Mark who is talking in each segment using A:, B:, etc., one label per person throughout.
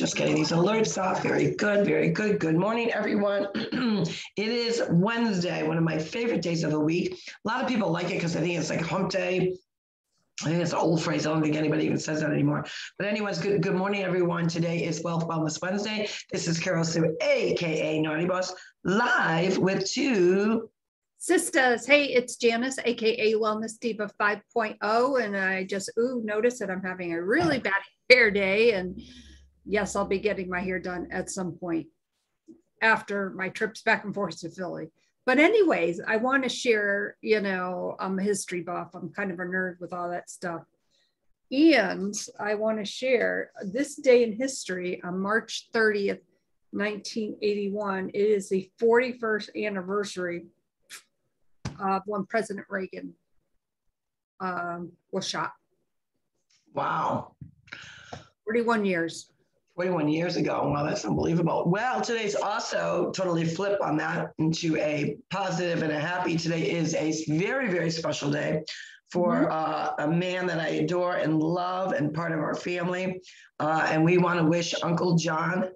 A: Just getting these alerts off. Very good, very good. Good morning, everyone. it is Wednesday, one of my favorite days of the week. A lot of people like it because I think it's like hump day. I think it's an old phrase. I don't think anybody even says that anymore. But anyways, good good morning, everyone. Today is Wealth Wellness Wednesday. This is Carol Sue, aka Naughty Boss, live with two
B: sisters. Hey, it's Janis, aka Wellness Diva 5.0, and I just ooh notice that I'm having a really bad hair day and yes, I'll be getting my hair done at some point after my trips back and forth to Philly. But anyways, I want to share, you know, I'm a history buff. I'm kind of a nerd with all that stuff. And I want to share this day in history on March 30th, 1981. It is the 41st anniversary of when President Reagan um, was shot.
A: Wow.
B: 41 years.
A: 21 years ago. Wow, that's unbelievable. Well, today's also totally flip on that into a positive and a happy. Today is a very, very special day for mm-hmm. uh, a man that I adore and love and part of our family. Uh, and we want to wish Uncle John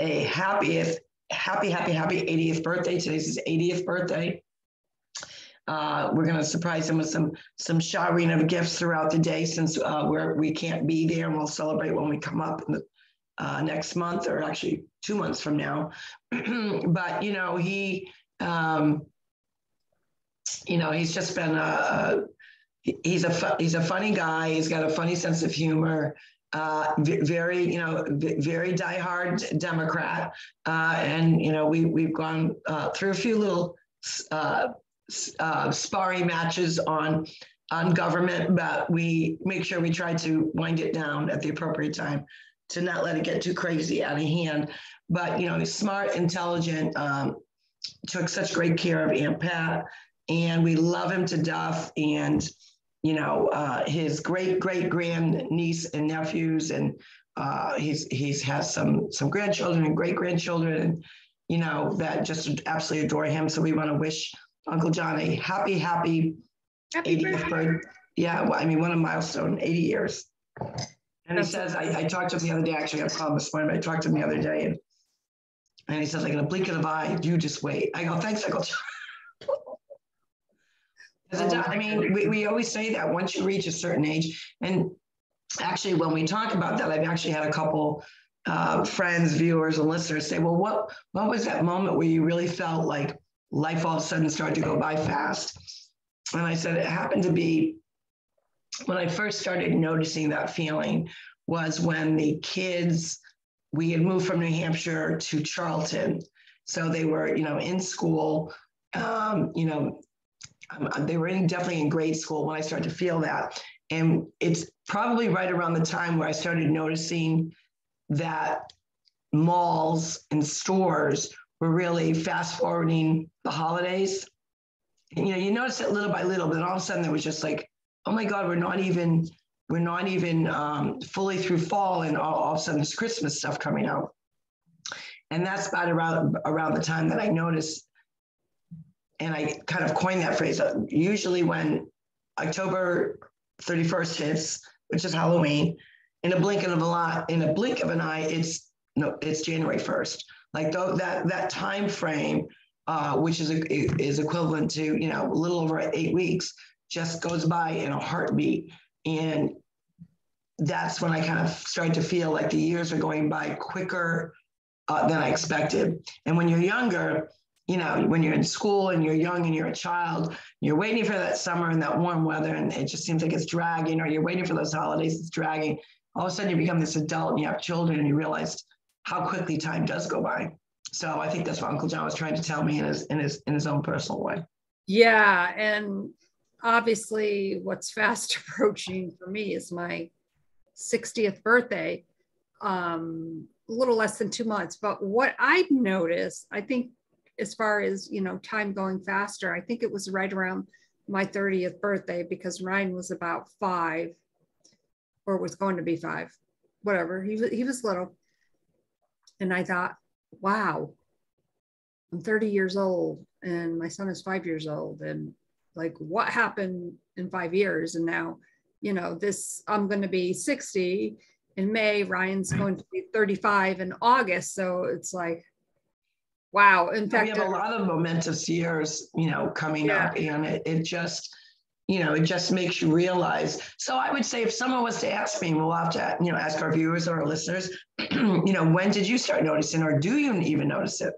A: a happiest, happy, happy, happy 80th birthday. Today's his 80th birthday. Uh, we're going to surprise him with some some showering of gifts throughout the day since uh, we're we can't be there, and we'll celebrate when we come up in the uh, next month or actually two months from now. but you know, he, um, you know, he's just been a, he's a fu- he's a funny guy. He's got a funny sense of humor. Uh, very, you know, very diehard Democrat, uh, and you know, we we've gone uh, through a few little uh, uh, sparring matches on on government, but we make sure we try to wind it down at the appropriate time to not let it get too crazy out of hand. But you know, he's smart, intelligent, um, took such great care of Aunt Pat, and we love him to death. And you know, uh, his great great grand niece and nephews, and uh, he's he's has some some grandchildren and great grandchildren, and you know that just absolutely adore him. So we want to wish Uncle John a happy happy, happy 80th birthday. Yeah, well, I mean, what a milestone, 80 years. And he says, I, I talked to him the other day, actually, I called him this morning, but I talked to him the other day. And, and he says, like in a blink of an eye, you just wait. I go, thanks, I go. I mean, we, we always say that once you reach a certain age, and actually, when we talk about that, I've actually had a couple uh, friends, viewers, and listeners say, "Well, what what was that moment where you really felt like life all of a sudden started to go by fast?" And I said it happened to be when I first started noticing that feeling was when the kids, we had moved from New Hampshire to Charlton. So they were, you know, in school, um, you know, um, they were in, definitely in grade school when I started to feel that. And it's probably right around the time where I started noticing that malls and stores were really fast forwarding the holidays. And, you know, you notice it little by little, but then all of a sudden there was just like oh my God, we're not even we're not even um, fully through fall, and all, all of a sudden there's Christmas stuff coming out. And that's about around around the time that I noticed, and I kind of coined that phrase. Uh, usually, when October 31st hits, which is Halloween, in a blink of an eye, in a blink of an eye, it's no, it's January 1st. Like though that that time frame, uh, which is a, is equivalent to you know a little over eight weeks, just goes by in a heartbeat. And that's when I kind of started to feel like the years are going by quicker uh, than I expected. And when you're younger, you know, when you're in school and you're young and you're a child, you're waiting for that summer and that warm weather, and it just seems like it's dragging, or you're waiting for those holidays, it's dragging. All of a sudden, you become this adult and you have children, and you realize how quickly time does go by. So I think that's what Uncle John was trying to tell me in his in his in his own personal way.
B: Yeah, and obviously what's fast approaching for me is my 60th birthday um, a little less than two months. But what i've noticed i think as far as you know time going faster i think it was right around my 30th birthday because ryan was about five or was going to be five whatever. He, he was little. And i thought wow i'm 30 years old and my son is five years old and like what happened in five years and now you know this i'm going to be 60 in May. Ryan's going to be 35 in August. So it's like, wow. In fact,
A: we have a lot of momentous years, you know, coming yeah. up, and it, it just, you know, it just makes you realize. So I would say if someone was to ask me, we'll have to, you know, ask our viewers or our listeners, you know, when did you start noticing, or do you even notice it?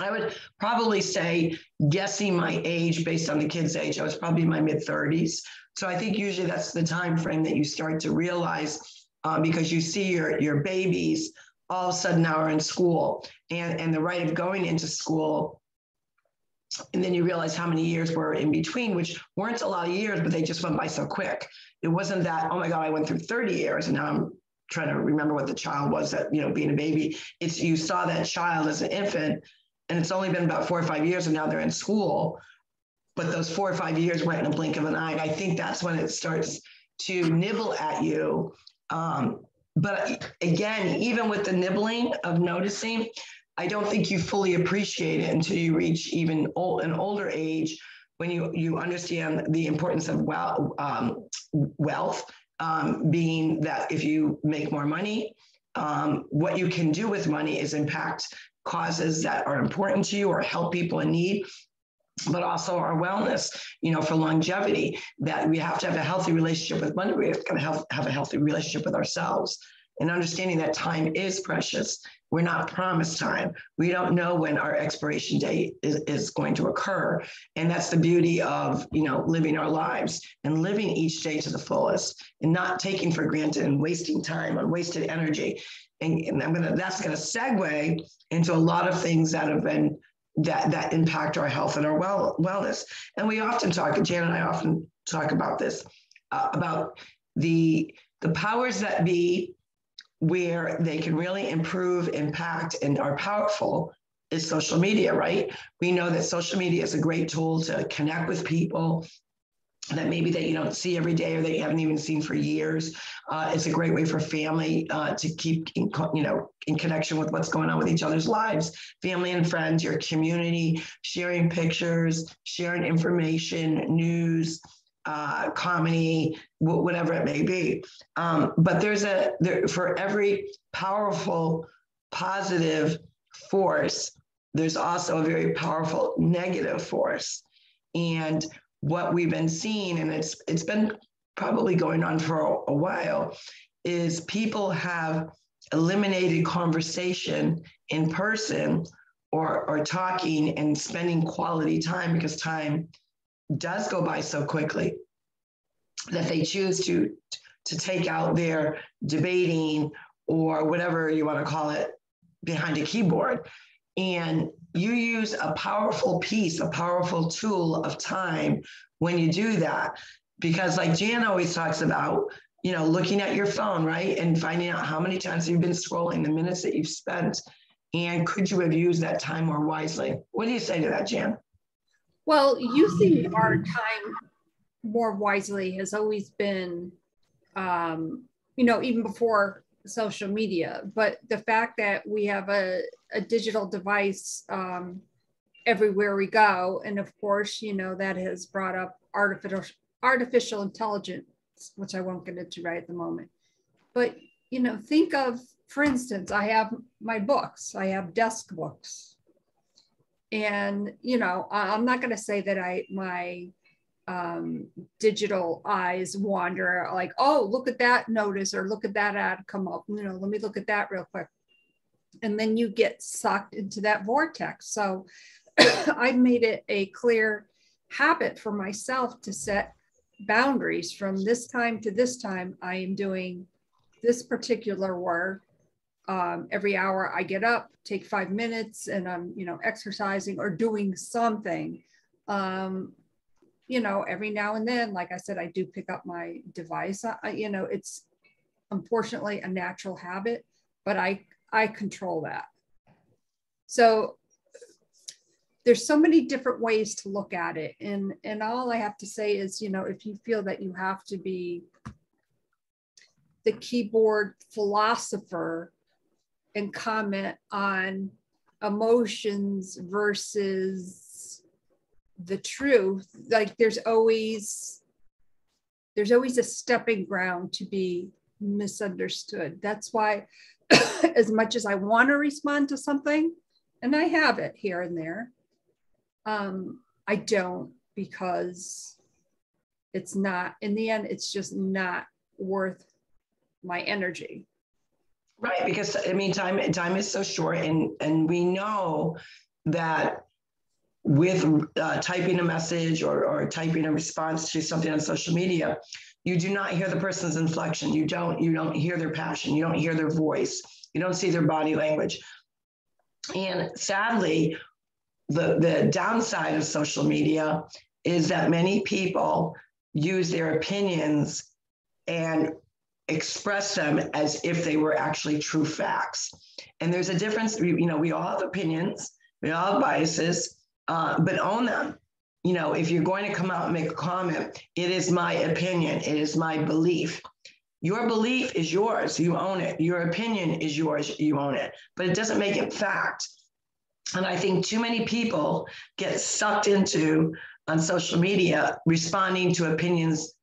A: I would probably say, guessing my age based on the kid's age, I was probably in my mid 30s. So I think usually that's the time frame that you start to realize um, because you see your your babies all of a sudden now are in school and and the right of going into school and then you realize how many years were in between, which weren't a lot of years, but they just went by so quick. It wasn't that, oh my God, I went through 30 years and now I'm trying to remember what the child was that, you know, being a baby. It's you saw that child as an infant and it's only been about four or five years and now they're in school. But those four or five years went in a blink of an eye. I think that's when it starts to nibble at you. Um, but again, even with the nibbling of noticing, I don't think you fully appreciate it until you reach even old, an older age when you, you understand the importance of wealth, um, wealth um, being that if you make more money, um, what you can do with money is impact causes that are important to you or help people in need but also our wellness, you know, for longevity, that we have to have a healthy relationship with money. We have to have, have a healthy relationship with ourselves and understanding that time is precious we're not promised time. We don't know when our expiration date is, is going to occur. And that's the beauty of, you know, living our lives and living each day to the fullest and not taking for granted and wasting time on wasted energy. And, and I'm gonna that's gonna segue into a lot of things that have been that that impact our health and our well wellness. And we often talk, Jan and I often talk about this, uh, about the the powers that be where they can really improve, impact, and are powerful is social media, right? We know that social media is a great tool to connect with people that maybe that you don't see every day or that you haven't even seen for years. Uh, it's a great way for family uh, to keep in, you know in connection with what's going on with each other's lives, family and friends, your community, sharing pictures, sharing information, news, uh, comedy, whatever it may be. Um, but there's a there for every powerful positive force, there's also a very powerful negative force. And what we've been seeing, and it's it's been probably going on for a, a while, is people have eliminated conversation in person or or talking and spending quality time because time does go by so quickly that they choose to to take out their debating or whatever you want to call it behind a keyboard. And you use a powerful piece a powerful tool of time when you do that. Because like jan always talks about you know looking at your phone right? And finding out how many times you've been scrolling the minutes that you've spent. And could you have used that time more wisely? What do you say to that jan
B: well, using our time more wisely has always been, um, you know, even before social media. But the fact that we have a, a digital device um, everywhere we go, and of course, you know, that has brought up artificial artificial intelligence, which I won't get into right at the moment. But you know, think of, for instance, I have my books. I have desk books and you know i'm not going to say that i my um, digital eyes wander like oh look at that notice or look at that ad come up. You know let me look at that real quick. And then you get sucked into that vortex. So i've made it a clear habit for myself to set boundaries from this time to this time. I am doing this particular work um, every hour I get up, take five minutes, and I'm, you know, exercising or doing something. Um, you know, every now and then, like I said, I do pick up my device. I, you know, it's unfortunately a natural habit, but I I control that. So there's so many different ways to look at it, and and all I have to say is, you know, if you feel that you have to be the keyboard philosopher and comment on emotions versus the truth like there's always there's always a stepping ground to be misunderstood. That's why, as much as I want to respond to something, and I have it here and there, um, I don't because it's not, in the end, it's just not worth my energy.
A: Right, because I mean, time time is so short, and and we know that with uh, typing a message or, or typing a response to something on social media, you do not hear the person's inflection. You don't you don't hear their passion. You don't hear their voice. You don't see their body language. And sadly, the the downside of social media is that many people use their opinions and express them as if they were actually true facts. And there's a difference. You know, we all have opinions, we all have biases, uh, but own them. You know, if you're going to come out and make a comment, it is my opinion, it is my belief. Your belief is yours, you own it. Your opinion is yours, you own it. But it doesn't make it fact. And I think too many people get sucked into on social media responding to opinions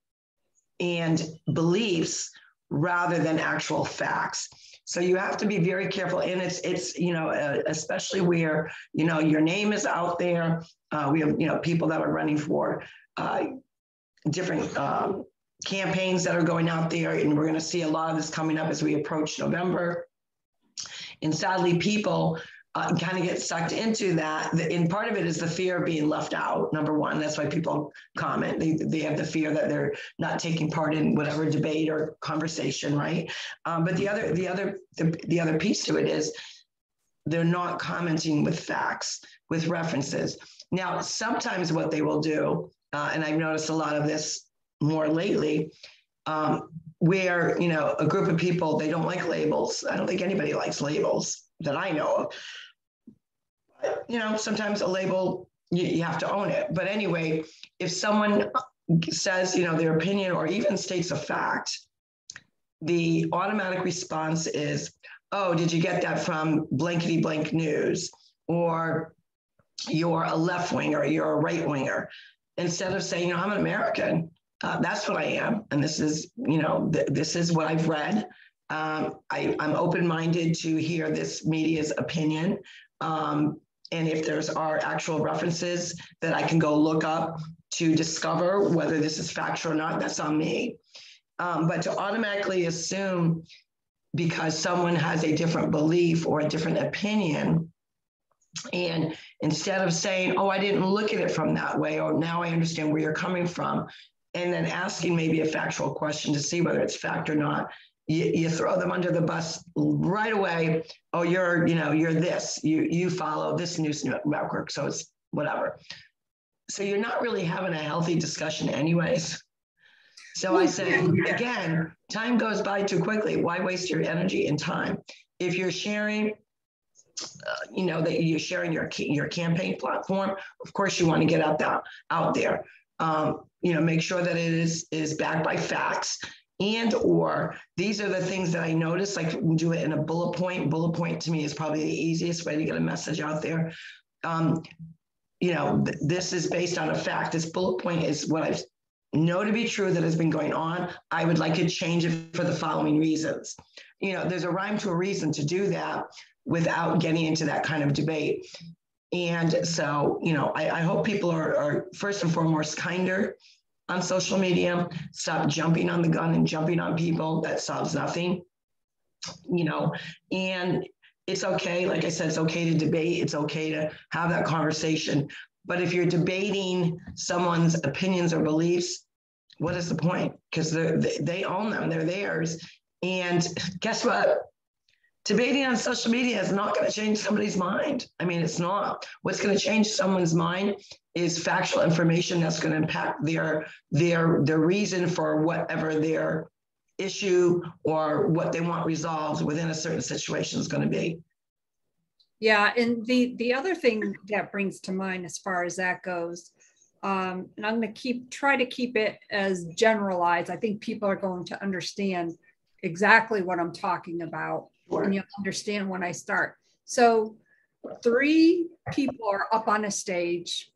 A: and beliefs rather than actual facts. So you have to be very careful, and it's it's you know uh, especially where you know your name is out there. Uh, we have you know people that are running for uh, different um, campaigns that are going out there, and we're going to see a lot of this coming up as we approach November. And sadly, people uh, kind of get sucked into that. And part of it is the fear of being left out. Number one, that's why people comment. They, they have the fear that they're not taking part in whatever debate or conversation, right? Um, but the other, the other, the, the other piece to it is they're not commenting with facts, with references. Now, sometimes what they will do, uh, and I've noticed a lot of this more lately, um, where you know a group of people they don't like labels. I don't think anybody likes labels that I know of. You know, sometimes a label, you, you have to own it. But anyway, if someone says, you know, their opinion or even states a fact, the automatic response is, oh, did you get that from blankety blank news? Or you're a left winger, you're a right winger. Instead of saying, you know, I'm an American, uh, that's what I am. And this is, you know, th- this is what I've read. Um, I, am open-minded to hear this media's opinion. Um, and if there's are actual references that I can go look up to discover whether this is factual or not, that's on me. Um, but to automatically assume because someone has a different belief or a different opinion, and instead of saying, oh, I didn't look at it from that way, or now I understand where you're coming from, and then asking maybe a factual question to see whether it's fact or not, you, you throw them under the bus right away. Oh, you're, you know, you're this, you, you follow this news network. So it's whatever. So you're not really having a healthy discussion anyways. So I say, again, time goes by too quickly. Why waste your energy and time? If you're sharing, uh, you know, that you're sharing your your campaign platform, of course you want to get out that out there. Um, you know, make sure that it is is backed by facts and or these are the things that I notice, like do it in a bullet point. Bullet point to me is probably the easiest way to get a message out there. Um, you know, th- this is based on a fact. This bullet point is what I know to be true that has been going on. I would like to change it for the following reasons. You know, there's a rhyme to a reason to do that without getting into that kind of debate. And so, you know, I, I hope people are, are first and foremost kinder on social media. Stop jumping on the gun and jumping on people. That solves nothing. You know, and it's okay. Like I said, it's okay to debate. It's okay to have that conversation. But if you're debating someone's opinions or beliefs, what is the point? Because they they own them. They're theirs. And guess what? Debating on social media is not going to change somebody's mind. I mean, it's not. What's going to change someone's mind is factual information that's going to impact their their their reason for whatever their issue or what they want resolved within a certain situation is going to be.
B: Yeah, and the the other thing that brings to mind as far as that goes, um, and I'm going to keep try to keep it as generalized. I think people are going to understand exactly what I'm talking about, sure. and you'll understand when I start. So, three people are up on a stage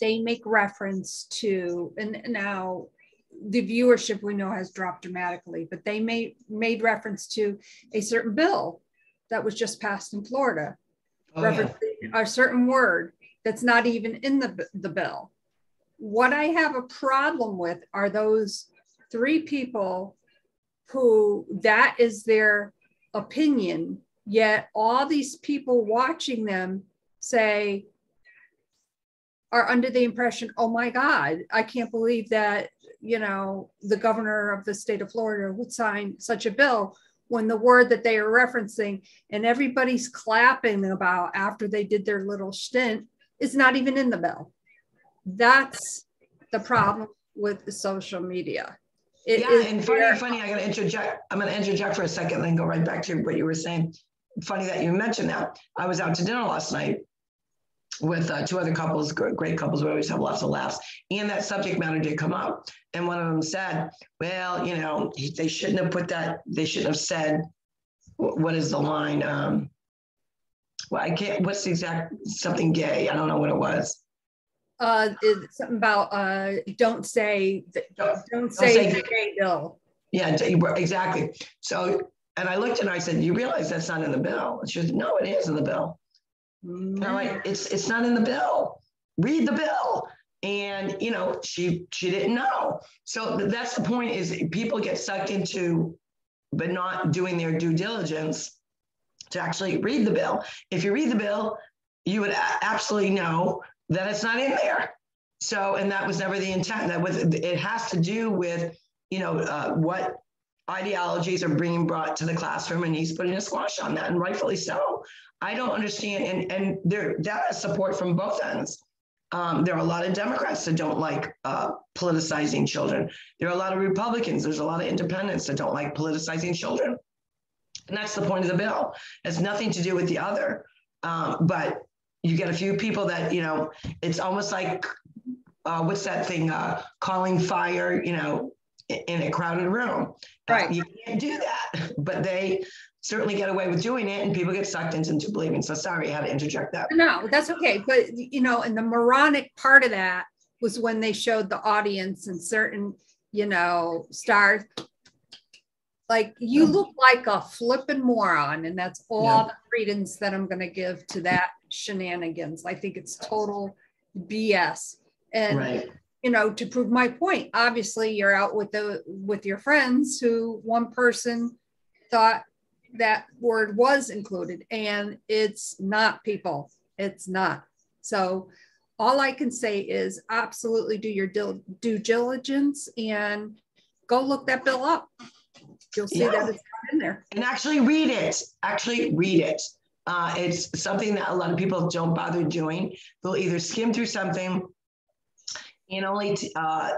B: they make reference to, and now the viewership we know has dropped dramatically, but they made made reference to a certain bill that was just passed in Florida,
A: Oh, yeah.
B: a certain word that's not even in the the bill. What I have a problem with are those three people who that is their opinion, yet all these people watching them say are under the impression, oh my God, I can't believe that, you know, the governor of the state of Florida would sign such a bill when the word that they are referencing and everybody's clapping about after they did their little stint is not even in the bill. That's the problem with the social media. It
A: yeah, and funny, funny. I got to interject. I'm going to interject for a second, then go right back to what you were saying. Funny that you mentioned that. I was out to dinner last night with uh, two other couples, great couples. We always have lots of laughs, and that subject matter did come up. And one of them said, "Well, you know, they shouldn't have put that. They shouldn't have said what is the line? Um, well, I can't. What's the exact something gay? I don't know what it was.
B: Uh, something about uh, don't say
A: Don't-
B: don't say
A: say-
B: the gay bill.
A: Yeah, exactly. So, and I looked and I said, "You realize that's not in the bill?" And she said, "No, it is in the bill." And I'm like, "It's it's not in the bill. Read the bill." And you know, she she didn't know. So that's the point: is people get sucked into, but not doing their due diligence to actually read the bill. If you read the bill, you would absolutely know that it's not in there. So, and that was never the intent. That was it has to do with you know uh, what ideologies are being brought to the classroom, and he's putting a squash on that, and rightfully so. I don't understand, and and there that has support from both ends. Um, there are a lot of Democrats that don't like uh, politicizing children. There are a lot of Republicans. There's a lot of independents that don't like politicizing children. And that's the point of the bill. It's nothing to do with the other. Um, but you get a few people that, you know, it's almost like, uh, what's that thing, uh, calling fire, you know, in a crowded room. Uh,
B: Right.
A: you can't do that, but they certainly get away with doing it and people get sucked into, believing. So sorry, I had to interject that.
B: No, that's okay. But you know, and the moronic part of that was when they showed the audience and certain, you know, stars. Like you look like a flippin' moron, and that's all
A: Yeah.
B: the credence that I'm gonna give to that shenanigans. I think it's total BS. And
A: Right.
B: you know, to prove my point, obviously you're out with the with your friends who one person thought that word was included and it's not people. It's not. So all I can say is absolutely do your dil- due diligence and go look that bill up. You'll see
A: Yeah.
B: that it's not in there.
A: and actually read it. Actually read it. Uh, it's something that a lot of people don't bother doing. They'll either skim through something and only t- uh,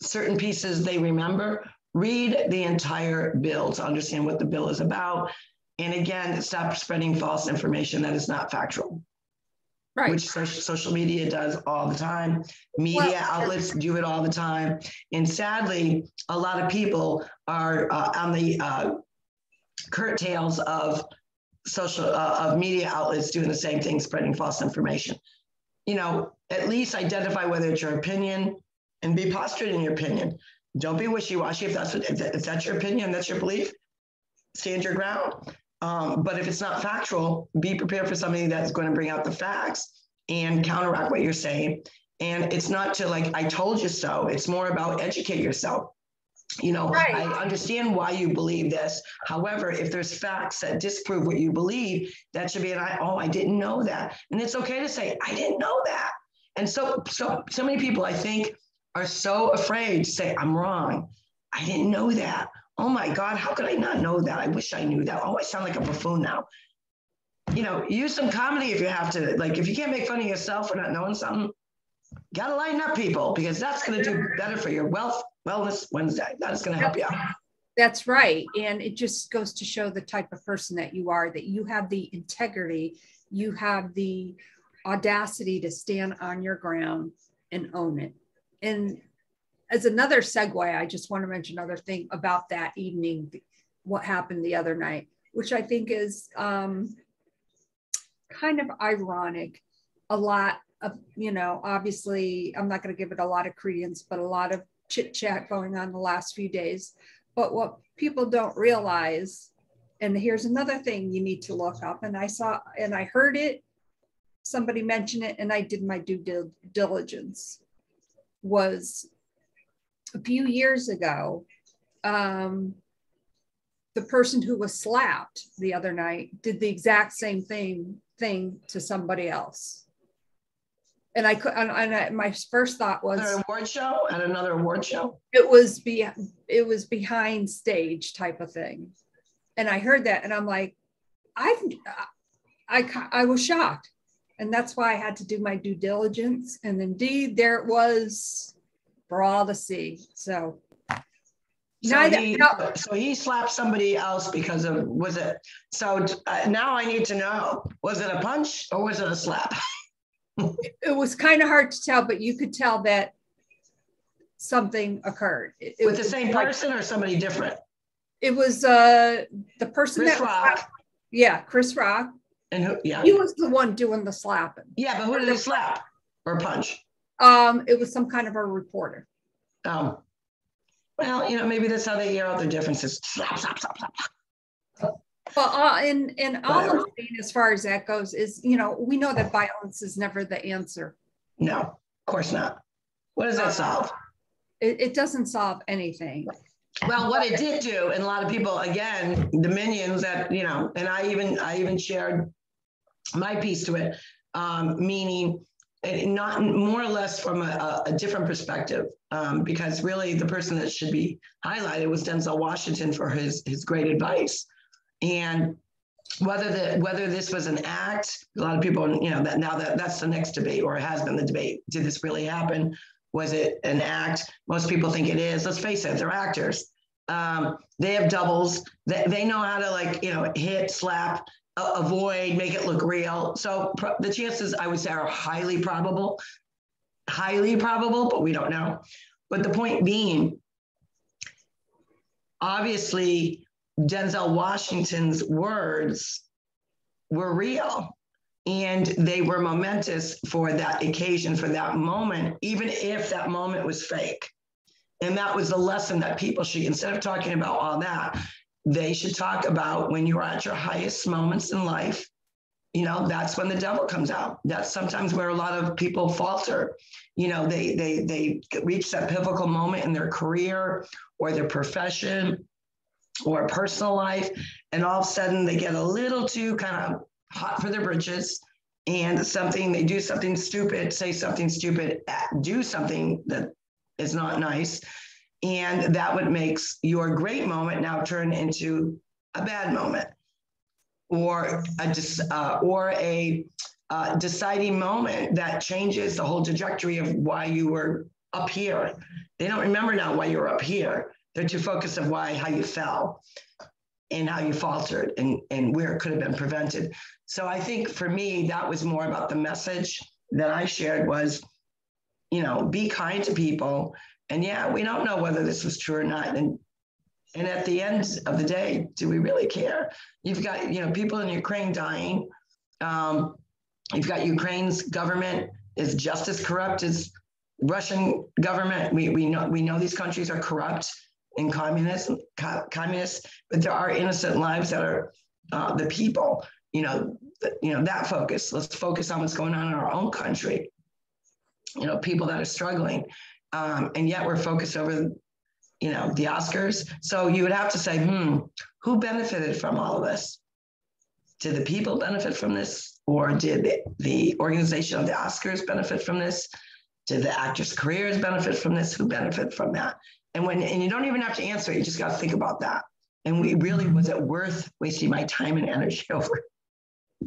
A: certain pieces they remember. Read the entire bill to understand what the bill is about. And again, stop spreading false information that is not factual,
B: Right.
A: which social, media does all the time. Media
B: Well-
A: outlets do it all the time. And sadly, a lot of people are uh, on the uh, curtails of social uh, of media outlets doing the same thing spreading false information. You know at least identify whether it's your opinion and be postured in your opinion. Don't be wishy-washy if that's what, if, that- if that's your opinion that's your belief stand your ground. Um, but if it's not factual be prepared for somebody that's going to bring out the facts and counteract what you're saying. And it's not to like i told you so. It's more about educate yourself you know
B: Right.
A: i understand why you believe this. However if there's facts that disprove what you believe that should be an I, oh i didn't know that. And it's okay to say i didn't know that. And so so so many people i think are so afraid to say i'm wrong. I didn't know that. Oh my god how could i not know that? I wish i knew that. Oh i sound like a buffoon now. You know use some comedy if you have to. Like if you can't make fun of yourself for not knowing something gotta lighten up people because that's going to do better for your wealth wellness wednesday that's going to help you out
B: That's right. And it just goes to show the type of person that you are, that you have the integrity, you have the audacity to stand on your ground and own it. And as another segue, I just want to mention another thing about that evening, what happened the other night, which I think is um, kind of ironic. A lot of, you know, obviously, I'm not going to give it a lot of credence, but a lot of chit chat going on the last few days. But what people don't realize, and here's another thing you need to look up, and I saw and I heard it, somebody mentioned it, and I did my due diligence, was a few years ago, um, the person who was slapped the other night did the exact same thing thing to somebody else. And I could, and, and my first thought was
A: an award show at another award show.
B: It was be, it was behind stage type of thing, and I heard that, and I'm like, I've, I, I was shocked, and that's why I had to do my due diligence, and indeed there it was for all to see. So
A: so he, so he slapped somebody else because of was it so uh, now i need to know was it a punch or was it a slap
B: it was kind of hard to tell but you could tell that something occurred.
A: It, it with the same like, person or somebody different?
B: It was uh the person
A: chris
B: that
A: rock.
B: yeah chris rock.
A: And who yeah.
B: He was the one doing the slapping.
A: Yeah but who did he slap? Or punch?
B: Um it was some kind of a reporter.
A: Um well, you know, maybe that's how they air out their differences. Slap, slap, slap, slap.
B: Well, uh, and and all I'm saying as far as that goes is, you know, we know that violence is never the answer.
A: No, of course not. What does that solve?
B: It, it doesn't solve anything.
A: Well, what it did do, and a lot of people, again, the minions that you know, and I even I even shared my piece to it, um, meaning not more or less from a, a different perspective, um, because really the person that should be highlighted was Denzel Washington for his his great advice, and whether the whether this was an act, a lot of people, you know, that now that that's the next debate, or it has been the debate. Did this really happen? Was it an act? Most people think it is. Let's face it, they're actors. Um, they have doubles. They, they know how to like you know hit, slap, avoid, make it look real. So the chances I would say are highly probable, highly probable, but we don't know. But the point being, obviously, Denzel Washington's words were real and they were momentous for that occasion, for that moment, even if that moment was fake. And that was the lesson that people should, instead of talking about all that, they should talk about when you're at your highest moments in life. You know, that's when the devil comes out. That's sometimes where a lot of people falter. You know, they they they reach that pivotal moment in their career or their profession or personal life, and all of a sudden they get a little too kind of hot for their britches and something they do something stupid say something stupid do something that is not nice and that what makes your great moment now turn into a bad moment or a uh, or a uh, deciding moment that changes the whole trajectory of why you were up here. They don't remember now why you were up here. They're too focused on why how you fell and how you faltered and, and where it could have been prevented. So I think for me, that was more about the message that I shared was, you know, be kind to people and yeah, we don't know whether this was true or not. And and at the end of the day, do we really care? You've got you know people in Ukraine dying. Um, you've got Ukraine's government is just as corrupt as Russian government. We, we know we know these countries are corrupt and communist, co- communist, but there are innocent lives that are uh, the people. You know, you know that focus. Let's focus on what's going on in our own country. You know, people that are struggling. Um, and yet we're focused over, you know, the Oscars. So you would have to say, hmm, who benefited from all of this? Did the people benefit from this? Or did the, the organization of the Oscars benefit from this? Did the actors' careers benefit from this? Who benefit from that? And when and you don't even have to answer, it, you just got to think about that. And we really was it worth wasting my time and energy over?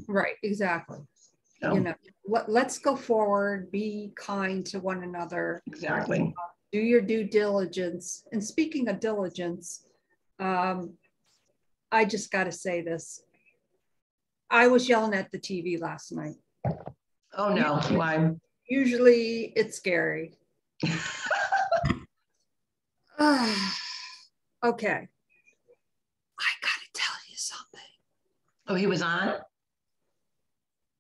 B: Right, exactly. So, you know, let, let's go forward, be kind to one another.
A: Exactly.
B: Uh, do your due diligence. And speaking of diligence, um, I just got to say this. I was yelling at the TV last night.
A: Oh no, why?
B: Usually it's scary. okay. I got to tell you something.
A: Oh, he was on?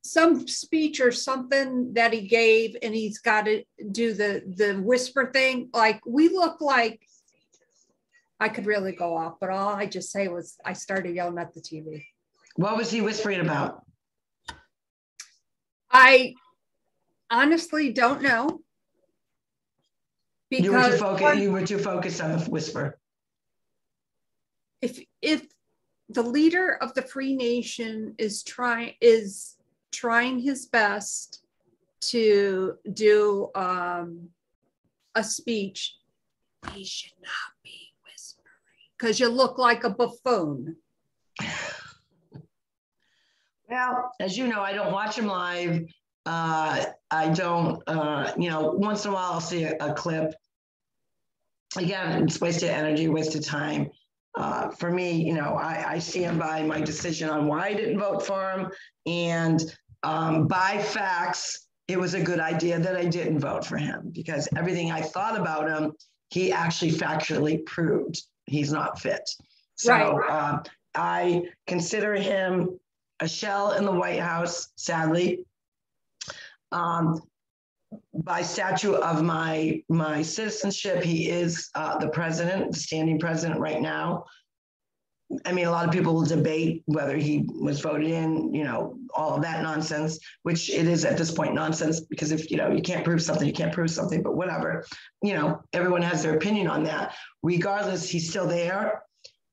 B: some speech or something that he gave and he's got to do the the whisper thing like we look like i could really go off but all i just say was i started yelling at the tv
A: what was he whispering about
B: i honestly don't know
A: because you were too focused you were too focused on the whisper
B: if if the leader of the free nation is trying is trying his best to do um, a speech, he should not be whispering because you look like a buffoon.
A: Well, as you know, I don't watch him live. Uh, I don't, uh, you know, once in a while I'll see a, a clip. Again, it's wasted energy, wasted time. Uh, for me, you know, I, I stand by my decision on why I didn't vote for him. And um, by facts, it was a good idea that I didn't vote for him because everything I thought about him, he actually factually proved he's not fit. So right. uh, I consider him a shell in the White House, sadly. Um, by statute of my my citizenship, he is uh, the president, the standing president right now. I mean, a lot of people will debate whether he was voted in, you know, all of that nonsense, which it is at this point nonsense because if, you know, you can't prove something, you can't prove something, but whatever, you know, everyone has their opinion on that. Regardless, he's still there.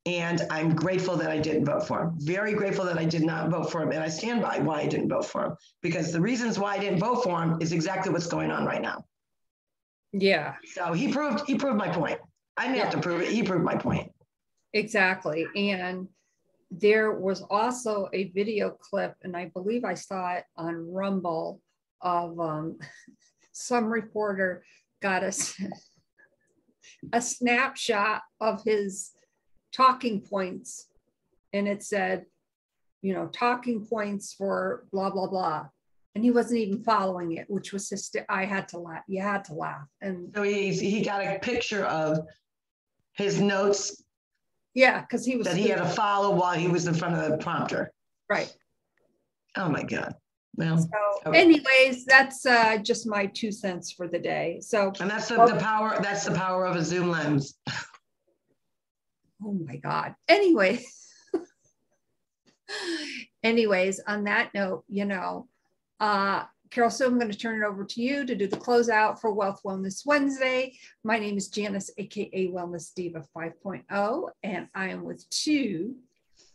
A: And I'm grateful that I didn't vote for him. Very grateful that I did not vote for him. And I stand by why I didn't vote for him because the reasons why I didn't vote for him is exactly what's going on right now.
B: Yeah.
A: So he proved he proved my point. I didn't yeah. have to prove it. He proved my point.
B: Exactly. And there was also a video clip, and I believe I saw it on Rumble, of um, some reporter got a, a snapshot of his talking points and it said, you know, talking points for blah, blah, blah. And he wasn't even following it, which was just, I had to laugh. You had to laugh. And
A: so he, he got a picture of his notes.
B: Yeah, because he was
A: that he had to follow while he was in front of the prompter.
B: Right.
A: Oh my God. Well,
B: so, okay. anyways, that's uh, just my two cents for the day. So,
A: and that's the, the power. That's the power of a zoom lens.
B: oh my God. Anyway, anyways, on that note, you know, uh, Carol, so I'm going to turn it over to you to do the closeout for Wealth Wellness Wednesday. My name is Janis, aka Wellness Diva 5.0, and I am with two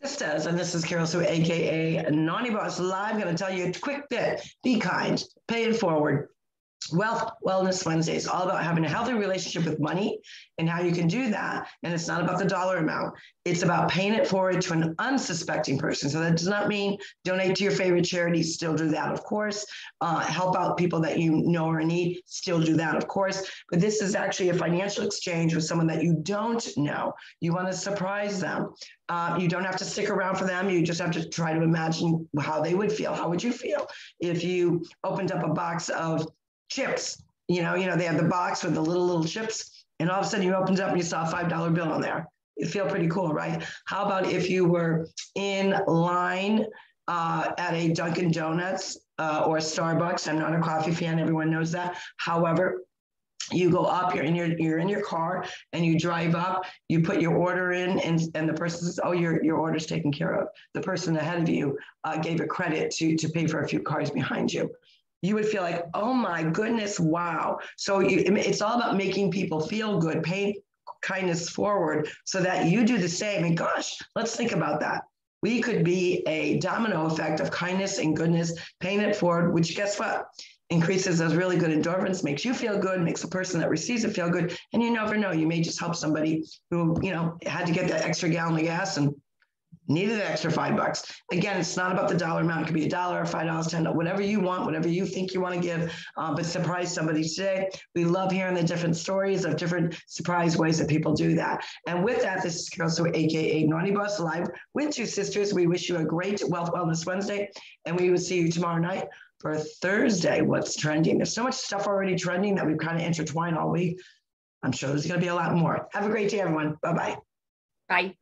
A: sisters, and this is Carol Sue, aka Naughty Boss Live. I'm going to tell you a quick bit. Be kind, pay it forward. Wealth Wellness Wednesday is all about having a healthy relationship with money and how you can do that. And it's not about the dollar amount, it's about paying it forward to an unsuspecting person. So that does not mean donate to your favorite charity, still do that, of course. Uh, help out people that you know or need, still do that, of course. But this is actually a financial exchange with someone that you don't know. You want to surprise them. Uh, you don't have to stick around for them. You just have to try to imagine how they would feel. How would you feel if you opened up a box of chips. You know, you know, they have the box with the little little chips, and all of a sudden you opened up and you saw a five dollar bill on there. It feel pretty cool, right? How about if you were in line uh, at a Dunkin' Donuts uh, or Starbucks? I'm not a coffee fan. Everyone knows that. However, you go up you're in your you're in your car and you drive up you put your order in and and the person says oh your your order's taken care of the person ahead of you uh, gave a credit to to pay for a few cars behind you you would feel like, oh my goodness, wow. So it's all about making people feel good, paying kindness forward so that you do the same. And gosh, let's think about that. We could be a domino effect of kindness and goodness, paying it forward, which guess what? Increases those really good endorphins, makes you feel good, makes the person that receives it feel good. And you never know, you may just help somebody who, you know, had to get that extra gallon of gas and needed an extra five bucks. Again, it's not about the dollar amount. It could be a dollar, five dollars, ten, dollars, whatever you want, whatever you think you want to give. Uh, but surprise somebody today. We love hearing the different stories of different surprise ways that people do that. And with that, this is Carol Sue, aka Naughty Boss Live with TwoSistas. We wish you a great Wealth Wellness Wednesday, and we will see you tomorrow night for Thursday. What's trending? There's so much stuff already trending that we've kind of intertwined all week. I'm sure there's going to be a lot more. Have a great day, everyone. Bye-bye.
B: Bye.